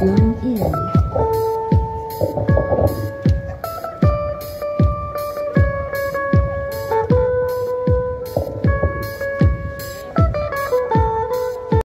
能见。